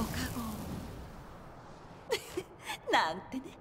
ご加護 なんてね。